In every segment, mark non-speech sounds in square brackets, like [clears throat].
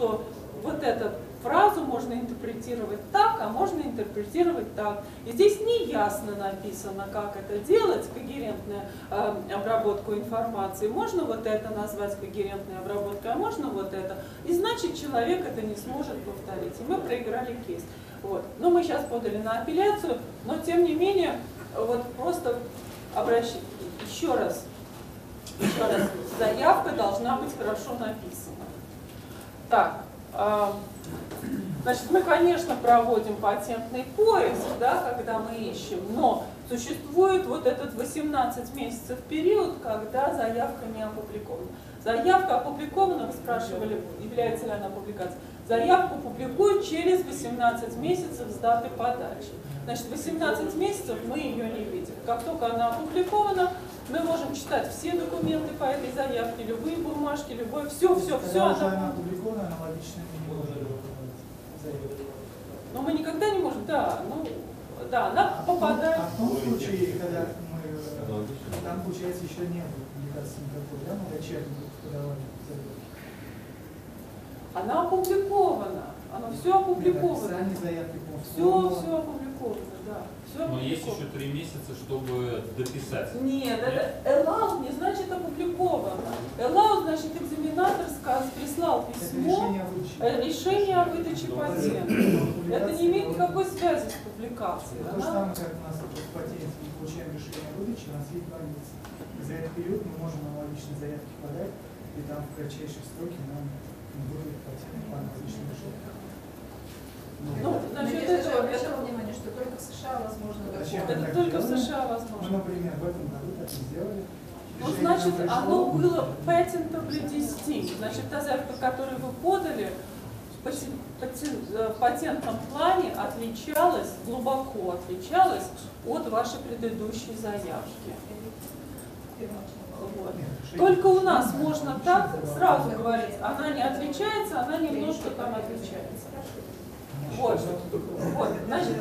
что вот эту фразу можно интерпретировать так, а можно интерпретировать так. И здесь не ясно написано, как это делать, когерентную э, обработку информации. Можно вот это назвать когерентной обработкой, а можно вот это. И значит, человек это не сможет повторить. И мы проиграли кейс. Вот. Но мы сейчас подали на апелляцию, но тем не менее, вот просто обращение, еще раз, еще раз, заявка должна быть хорошо написана. Так, значит, мы, конечно, проводим патентный поиск, да, когда мы ищем, но существует вот этот 18 месяцев период, когда заявка не опубликована. Заявка опубликована, вы спрашивали, является ли она публикацией. Заявку публикуют через 18 месяцев с даты подачи. Значит, 18 месяцев мы ее не видим. Как только она опубликована, мы можем читать все документы по этой заявке, любые бумажки, любое, все, все, Когда все. уже она опубликована, аналогично не может. Но мы никогда не можем, да, ну, да, она А в том- попадает. А в том случае, когда мы, э, там получается еще не было публикации никакой, да, мы дочернему подавали заявку. Она опубликована, она все опубликовано. Все, все опубликовано, да. Все Но есть еще три месяца, чтобы дописать. Нет, это allowed не значит опубликовано. Allowed значит экзаменатор сказ, прислал Это письмо, решение о выдаче. э, решение о выдаче патента. Это не имеет никакой связи с публикацией. То же самое, как у нас в патенте мы получаем решение о выдаче, у нас есть два месяца. За этот период мы можем аналогичные заявки подать, и там в кратчайшие сроки нам выдают патент по аналогичным решениям. Ну, Но значит, я это, же обращала это, внимание, что только в США возможно это только в США возможно. например, в этом году так и сделали. Ну, значит, оно было patentably distinct. Значит, та заявка, которую вы подали, в э, в патентном плане отличалась, глубоко отличалась от вашей предыдущей заявки. Вот. Только у нас можно так сразу говорить, она не отличается, она немножко там отличается. Вот. Вот, значит,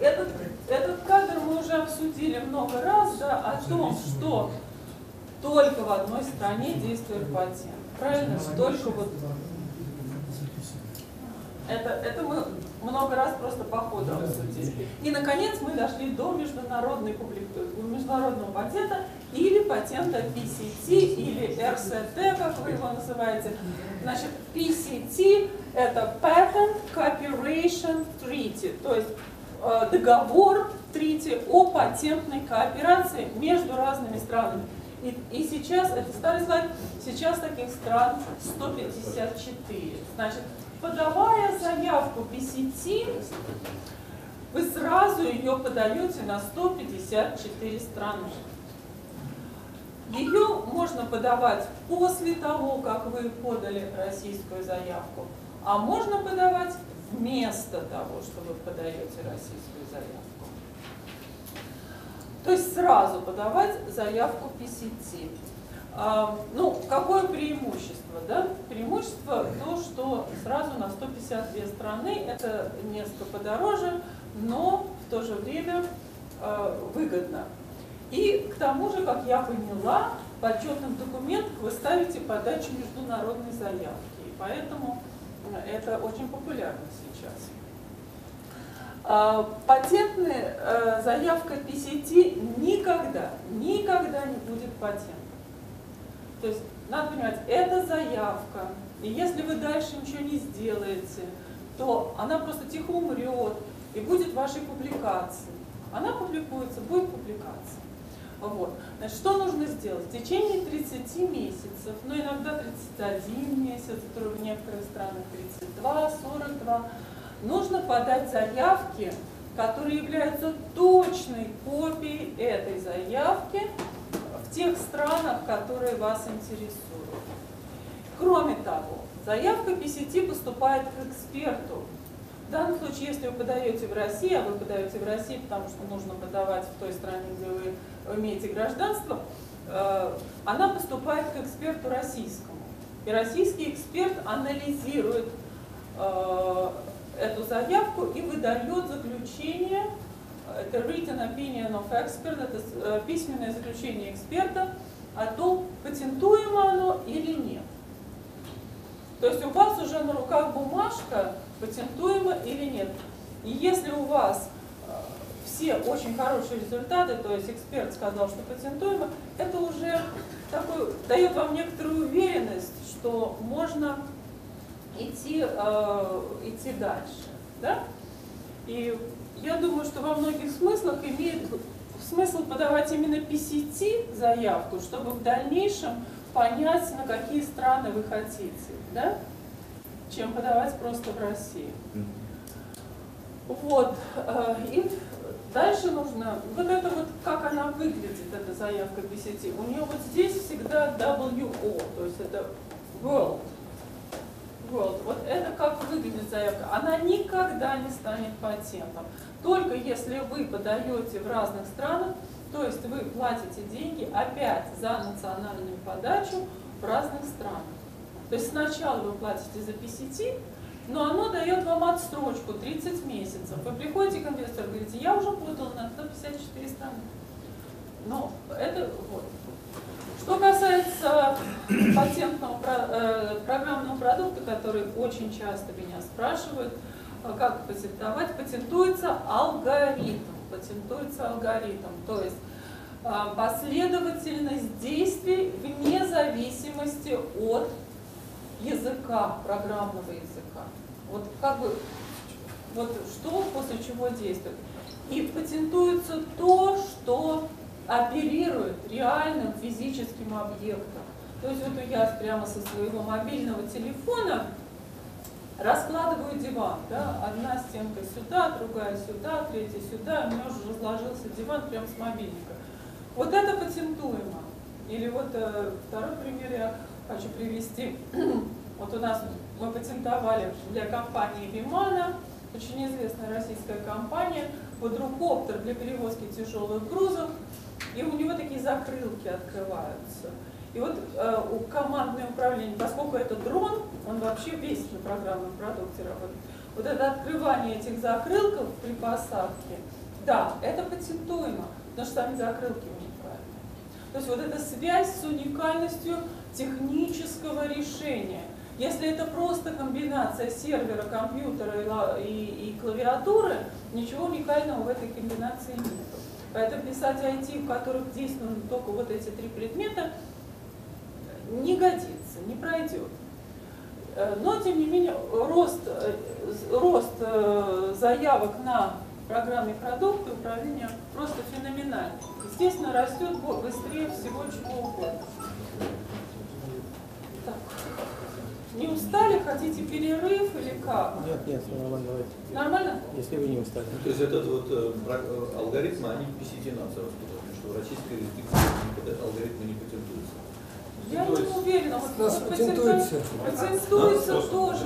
этот, этот кадр мы уже обсудили много раз, да, о том, что только в одной стране действует патент. Правильно? Только вот это, это мы много раз просто по ходу обсудили. И, наконец, мы дошли до международной публик... международного патента или патента PCT или RCT, как вы его называете. Значит, PCT – это Patent Cooperation Treaty, то есть э, договор трити о патентной кооперации между разными странами. И, и сейчас, это старый слайд, сейчас таких стран 154. Значит, подавая заявку PCT, вы сразу ее подаете на 154 страны. Ее можно подавать после того, как вы подали российскую заявку, а можно подавать вместо того, что вы подаете российскую заявку. То есть сразу подавать заявку PCT. А, ну, какое преимущество? Да? Преимущество то, что сразу на 152 страны это несколько подороже, но в то же время э, выгодно. И к тому же, как я поняла, в отчетных документах вы ставите подачу международной заявки. И поэтому э, это очень популярно сейчас. А, Патентная э, заявка PCT никогда, никогда не будет патентом. То есть, надо понимать, это заявка, и если вы дальше ничего не сделаете, то она просто тихо умрет и будет вашей публикацией. Она публикуется, будет публикация. Вот. Значит, что нужно сделать? В течение 30 месяцев, ну иногда 31 месяц, в некоторых странах 32, 42, нужно подать заявки, которые являются точной копией этой заявки в тех странах, которые вас интересуют. Кроме того, заявка PCT поступает к эксперту. В данном случае, если вы подаете в России, а вы подаете в России, потому что нужно подавать в той стране, где вы имеете гражданство, э, она поступает к эксперту российскому. И российский эксперт анализирует э, эту заявку и выдает заключение, это written opinion of expert, это э, письменное заключение эксперта о том, патентуемо оно или нет. То есть у вас уже на руках бумажка, патентуема или нет. И если у вас все очень хорошие результаты, то есть эксперт сказал, что патентуемо, это уже такой, дает вам некоторую уверенность, что можно идти, э, идти дальше. Да? И я думаю, что во многих смыслах имеет смысл подавать именно PCT заявку, чтобы в дальнейшем понять, на какие страны вы хотите, да? чем подавать просто в России. Вот. э, И дальше нужно, вот это вот, как она выглядит, эта заявка PCT. У нее вот здесь всегда WO, то есть это World. World. Вот это как выглядит заявка. Она никогда не станет патентом. Только если вы подаете в разных странах, то есть вы платите деньги опять за национальную подачу в разных странах. То есть сначала вы платите за PCT, но оно дает вам отстрочку 30 месяцев. Вы приходите к инвестору и говорите, я уже подал на 154 страны. Но это вот. Что касается патентного э, программного продукта, который очень часто меня спрашивают, а как патентовать, патентуется алгоритм. Патентуется алгоритм, то есть а, последовательность действий вне зависимости от языка, программного языка. Вот как бы, вот что после чего действует. И патентуется то, что оперирует реальным физическим объектом. То есть вот я прямо со своего мобильного телефона раскладываю диван, да, одна стенка сюда, другая сюда, третья сюда, у меня уже разложился диван прямо с мобильника. Вот это патентуемо. Или вот э, второй пример я хочу привести. [clears throat] Вот у нас мы патентовали для компании Вимана, очень известная российская компания, квадрокоптер для перевозки тяжелых грузов, и у него такие закрылки открываются. И вот э, у командное управление, поскольку это дрон, он вообще весь на программном продукте работает. Вот это открывание этих закрылков при посадке, да, это патентуемо, потому что сами закрылки уникальны. То есть вот эта связь с уникальностью технического решения. Если это просто комбинация сервера, компьютера и и, и клавиатуры, ничего уникального в этой комбинации нет. Поэтому писать IT, в которых действуют только вот эти три предмета, не годится, не пройдет. Э, Но, тем не менее, рост, э, рост э, заявок на программные продукты управления просто феноменальный. Естественно, растет быстрее всего чего угодно. Так. Не устали? Хотите перерыв или как? Нет, нет, все нормально, давайте. Нормально? Если вы не устали. То есть этот вот э, э, алгоритм, они PCT надо сразу сказать, потому что в российской юрисдикции алгоритмы не патентуются. Я не уверена. Вот, У нас вот патентуется. Патентуется тоже.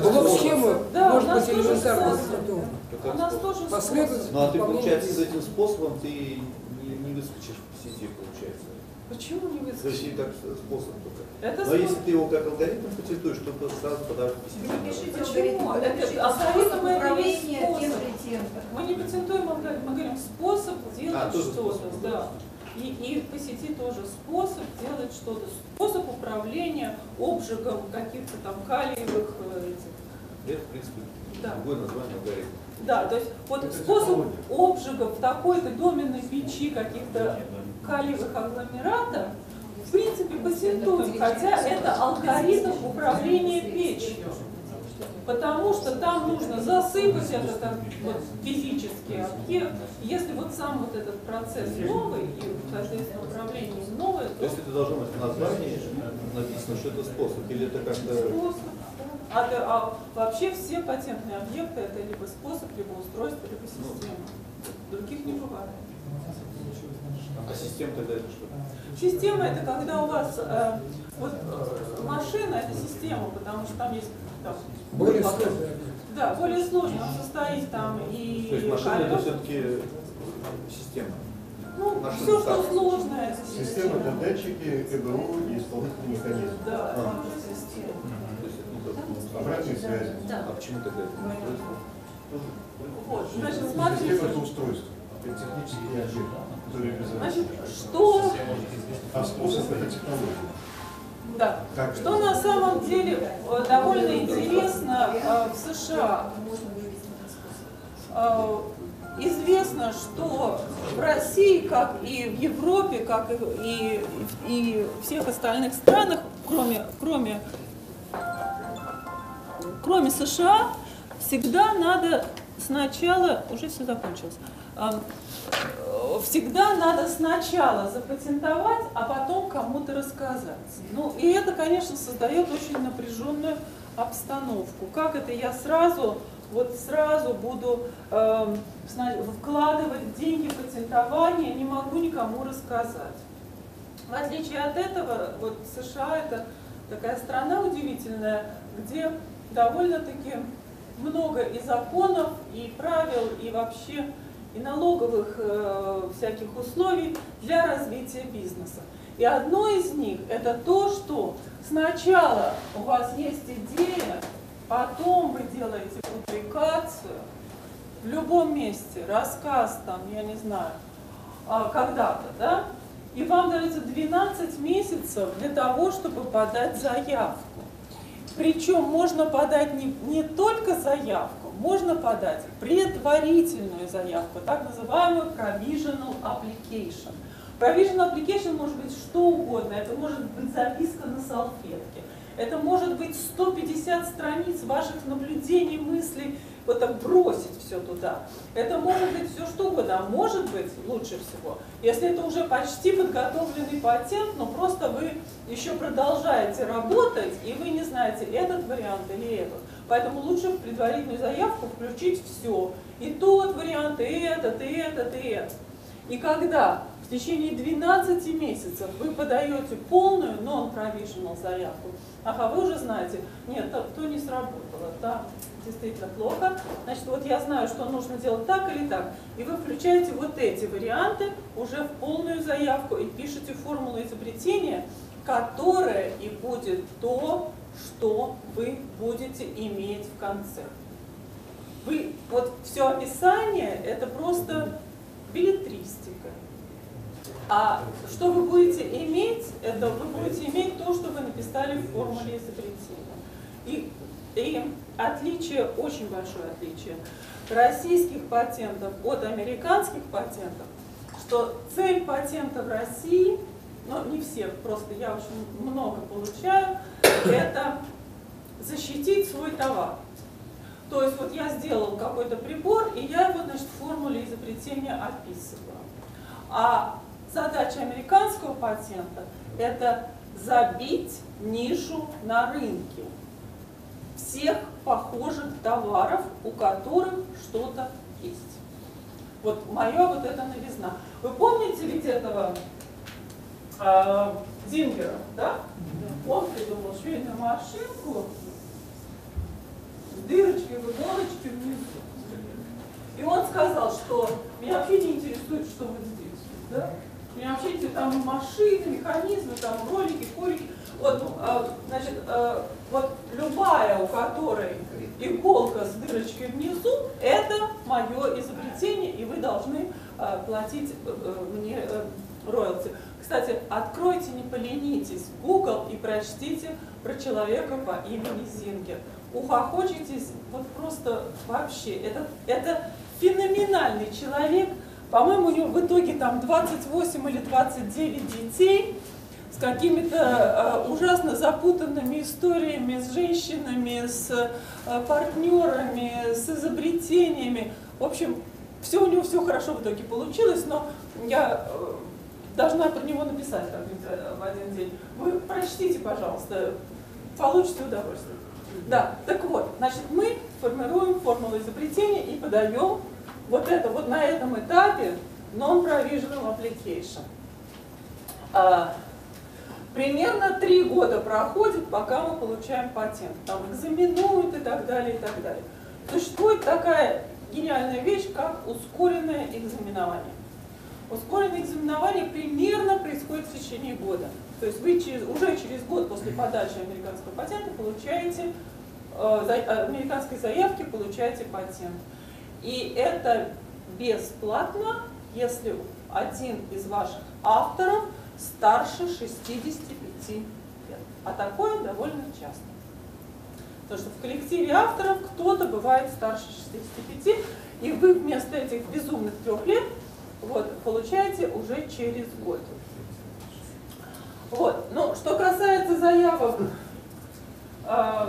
Блок-схема Да, у может нас быть элементарно способ. запатентована. У нас тоже Последовательно. Ну а ты, получается, с этим способом ты не, не выскочишь в PCT, получается. Почему не То выскочить? и так способ только. Это Но если ты его как алгоритм патентуешь, то ты сразу подашь PCT. Напишите Почему? алгоритм, Это алгоритм способ это тем способ. Мы не патентуем алгоритм, мы говорим способ делать А, что-то. Да. И, и по сети тоже способ делать что-то. Способ управления обжигом каких-то там калиевых э, этих. Это, в принципе, Да. другое название алгоритма. Да, то есть вот Это способ обжига в такой-то доменной печи каких-то калиевых агломератов в принципе патентуем, хотя это алгоритм управления печью. Потому что там нужно засыпать этот вот, физический объект. Если вот сам вот этот процесс новый, и, соответственно, управление новое, То то есть это должно быть в названии написано, что это способ, или это как-то... способ. А, а вообще все патентные объекты это либо способ, либо устройство, либо система. Других не бывает. А система тогда это что? Система это когда у вас э, вот э, машина это система, потому что там есть там, Более вот, сложный Да, более сложно. Он состоит там и То есть машина это колеса. все-таки система. Ну, машина все, что так. сложное, это Система это датчики, ЭБУ и исполнительный механизм. Да, А. это уже система. То есть это не только Обратной связи. А почему тогда это не устройство? Вот, значит, Система это смотрите, устройство. Это технический объект, который обязательно. Значит, что, А способ это технология. Да. Как Что на самом деле э, довольно интересно э, в США. Э, Известно, что в России, как и в Европе, как и, и, и всех остальных странах, кроме, кроме, кроме США, всегда надо сначала, уже все закончилось, всегда надо сначала запатентовать, а потом кому-то рассказать. Ну, и это, конечно, создает очень напряженную обстановку. Как это я сразу, вот сразу буду сна- вкладывать деньги в патентование, не могу никому рассказать. В отличие от этого, вот США это такая страна удивительная, где довольно-таки много и законов, и правил, и вообще и налоговых э, всяких условий для развития бизнеса. И одно из них это то, что сначала у вас есть идея, потом вы делаете публикацию в любом месте, рассказ там, я не знаю, а, когда-то, да, и вам дается 12 месяцев для того, чтобы подать заявку. Причем можно подать не, не только заявку, можно подать предварительную заявку, так называемую provisional application. Provisional application может быть что угодно, это может быть записка на салфетке, это может быть 150 страниц ваших наблюдений, мыслей, вот так бросить все туда. Это может быть все что угодно, а может быть лучше всего, если это уже почти подготовленный патент, но просто вы еще продолжаете работать, и вы не знаете этот вариант или этот. Поэтому лучше в предварительную заявку включить все. И тот вариант, и этот, и этот, и этот. И когда в течение 12 месяцев вы подаете полную non-provisional заявку, ага, вы уже знаете, нет, то, то не сработало, да, действительно плохо, значит, вот я знаю, что нужно делать так или так. И вы включаете вот эти варианты уже в полную заявку и пишете формулу изобретения, которая и будет то, что вы будете иметь в конце. Вы, вот все описание, это просто билетристика. А что вы будете иметь, это вы будете иметь то, что вы написали в формуле изобретения. И, и отличие, очень большое отличие российских патентов от американских патентов, что цель патента в России, но не всех, просто я очень много получаю, это защитить свой товар. То есть вот я сделал какой-то прибор, и я его, значит, в формуле изобретения описываю. А задача американского патента – это забить нишу на рынке всех похожих товаров, у которых что-то есть. Вот моя вот эта новизна. Вы помните ведь этого э, Зингера, да? Он придумал швейную машинку с дырочкой в иголочке внизу. И он сказал, что меня вообще не интересует, что вы здесь. Да? Меня вообще интересует там машины, механизмы, там ролики, колики. Вот, а, значит, а, вот любая, у которой иголка с дырочкой внизу, это мое изобретение, и вы должны платить э, мне э, роялти. Кстати, откройте, не поленитесь, Google и прочтите про человека по имени Зингер. Ухохочетесь вот просто вообще. Это, это феноменальный человек. По-моему, у него в итоге там 28 или 29 детей с какими-то э, ужасно запутанными историями, с женщинами, с э, партнерами, с изобретениями. В общем, все у него все хорошо в итоге получилось, но я э, должна про него написать как-нибудь э, в один день. Вы прочтите, пожалуйста, получите удовольствие. Да, так вот, значит, мы формируем формулу изобретения и подаем вот это вот на этом этапе non-provisional application. А, примерно три года проходит, пока мы получаем патент. Там экзаменуют и так далее, и так далее. Существует такая гениальная вещь, как ускоренное экзаменование. Ускоренное экзаменование примерно происходит в течение года. То есть вы через, уже через год после подачи американского патента получаете, э, за, американской заявки получаете патент. И это бесплатно, если один из ваших авторов старше 65 лет. А такое довольно часто. Потому что в коллективе авторов кто-то бывает старше 65, и вы вместо этих безумных трех лет вот, получаете уже через год. Вот. Ну, что касается заявок, э,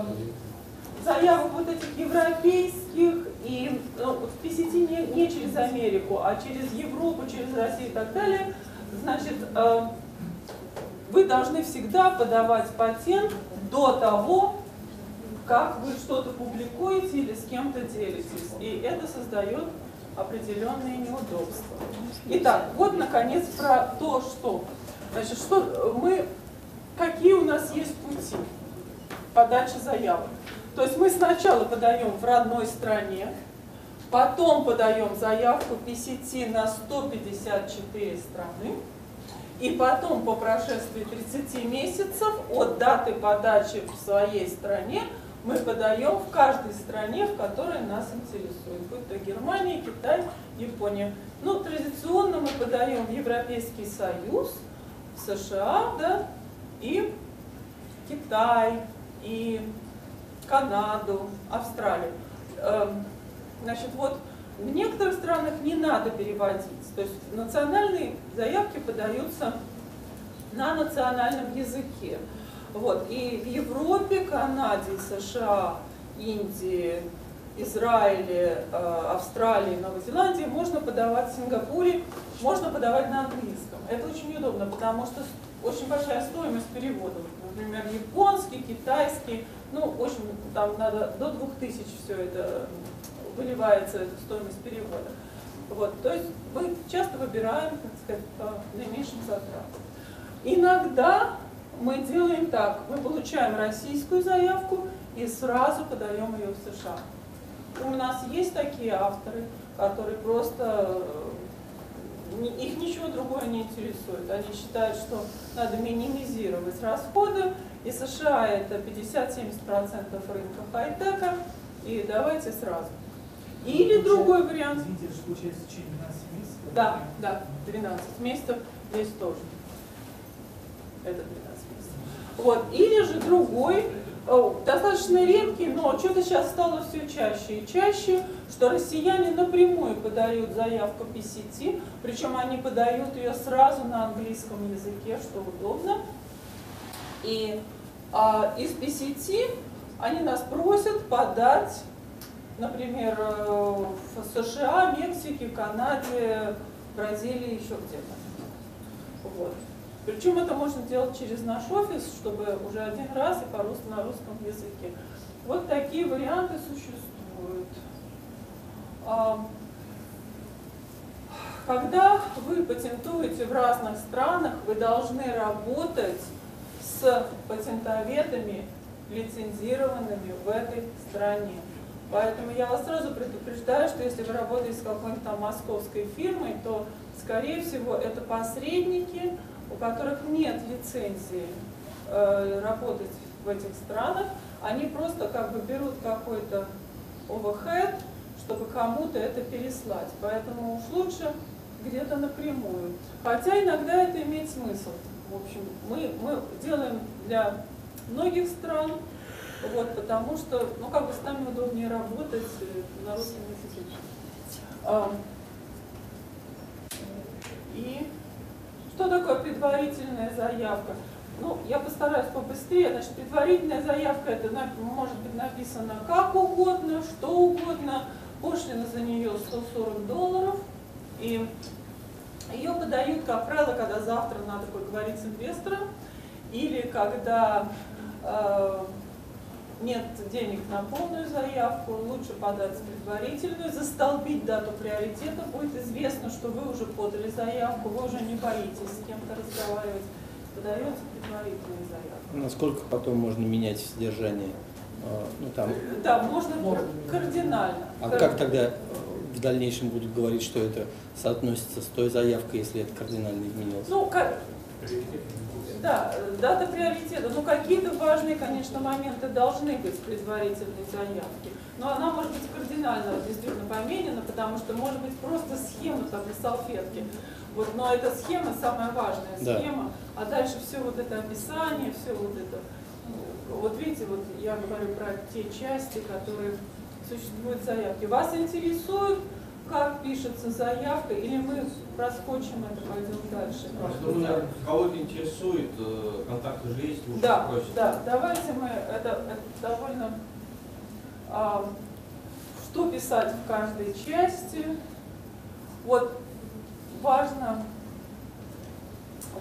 заявок вот этих европейских и ну, в PCT не, не через Америку, а через Европу, через Россию и так далее, значит, э, вы должны всегда подавать патент до того, как вы что-то публикуете или с кем-то делитесь. И это создает определенные неудобства. Итак, вот наконец про то, что. Значит, что мы, какие у нас есть пути подачи заявок. То есть мы сначала подаем в родной стране, потом подаем заявку PCT на 154 страны, и потом по прошествии 30 месяцев от даты подачи в своей стране мы подаем в каждой стране, в которой нас интересует, будь то Германия, Китай, Япония. Ну, традиционно мы подаем в Европейский Союз, в США, да, и Китай, и Канаду, Австралию. Эм, значит, вот в некоторых странах не надо переводить. То есть национальные заявки подаются на национальном языке. Вот. И в Европе, Канаде, США, Индии, Израиле, э, Австралии, Новой Зеландии можно подавать в Сингапуре, можно подавать на английском. Это очень удобно, потому что очень большая стоимость переводов. Например, японский, китайский, ну, общем, там надо до 2000 все это выливается, эта стоимость перевода. Вот, то есть мы часто выбираем, так сказать, по наименьшим затратам. Иногда мы делаем так, мы получаем российскую заявку и сразу подаем ее в США. У нас есть такие авторы, которые просто э, их ничего другое не интересует. Они считают, что надо минимизировать расходы, и США это 50-70% рынка хай-тека, и давайте сразу. Или другой вариант. Извините, получается течение 12 месяцев? Да, да, 12 месяцев здесь тоже. Это 12 месяцев. Вот. Или же другой, достаточно редкий, но что-то сейчас стало все чаще и чаще, что россияне напрямую подают заявку PCT, причем они подают ее сразу на английском языке, что удобно. И а, из PCT они нас просят подать например, э, в США, Мексике, Канаде, Бразилии, еще где-то. Вот. Причем это можно делать через наш офис, чтобы уже один раз и по русски на русском языке. Вот такие варианты существуют. Когда вы патентуете в разных странах, вы должны работать с патентоведами, лицензированными в этой стране. Поэтому я вас сразу предупреждаю, что если вы работаете с какой-нибудь там московской фирмой, то, скорее всего, это посредники, у которых нет лицензии э, работать в этих странах. Они просто как бы берут какой-то overhead, чтобы кому-то это переслать. Поэтому уж лучше где-то напрямую. Хотя иногда это имеет смысл. В общем, мы, мы делаем для многих стран вот, потому что, ну, как бы с нами удобнее работать э, на русском языке. А, и что такое предварительная заявка? Ну, я постараюсь побыстрее. Значит, предварительная заявка, это может быть написано как угодно, что угодно. Пошлина за нее 140 долларов. И ее подают, как правило, когда завтра надо поговорить с инвестором, или когда э, нет денег на полную заявку, лучше подать предварительную, застолбить дату приоритета, будет известно, что вы уже подали заявку, вы уже не боитесь с кем-то разговаривать, подается предварительная заявка. Насколько потом можно менять содержание? А, ну, там. Да, можно, можно кардинально. А как тогда в дальнейшем будут говорить, что это соотносится с той заявкой, если это кардинально изменилось? Ну, как, да, дата приоритета. Ну, какие-то важные, конечно, моменты должны быть в предварительной заявке. Но она может быть кардинально действительно поменена, потому что может быть просто схема там на салфетке. Вот, но эта схема самая важная да. схема, а дальше все вот это описание, все вот это вот видите, вот я говорю про те части, которые существуют в заявке. Вас интересует, как пишется заявка, или мы проскочим это, пойдем дальше? Я думаю, кого-то интересует, э, контакты же есть, лучше Да, спросите. да, давайте мы, это, это довольно, а, что писать в каждой части. Вот важно,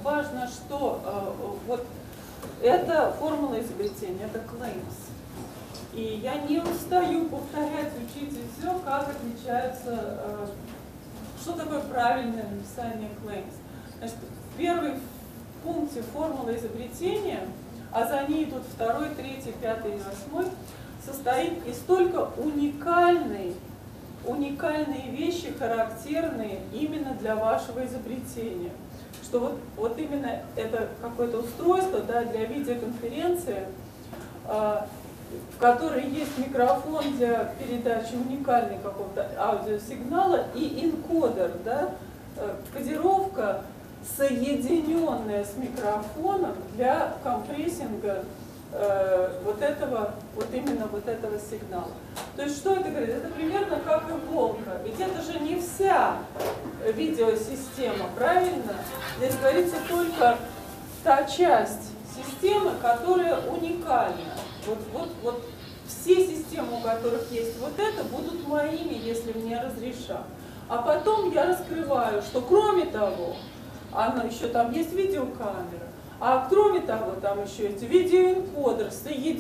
важно, что а, вот это формула изобретения, это claims. И я не устаю повторять, учить и все, как отличаются, а, что такое правильное написание claims. Значит, в первой пункте формулы изобретения, а за ней идут второй, третий, пятый и восьмой, состоит из только уникальной, уникальные вещи, характерные именно для вашего изобретения. Что вот, вот именно это какое-то устройство да, для видеоконференции, а, в которой есть микрофон для передачи уникальной какого-то аудиосигнала и энкодер, да, э, кодировка, соединенная с микрофоном для компрессинга э, вот этого, вот именно вот этого сигнала. То есть что это говорит? Это примерно как иголка. Ведь это же не вся видеосистема, правильно? Здесь говорится только та часть системы, которая уникальна. Вот, вот, вот все системы, у которых есть вот это, будут моими, если мне разрешат. А потом я раскрываю, что кроме того, она еще там есть видеокамера, а кроме того, там еще есть видеоэнкодер, соединенный